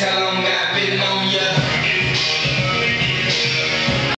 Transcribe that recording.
them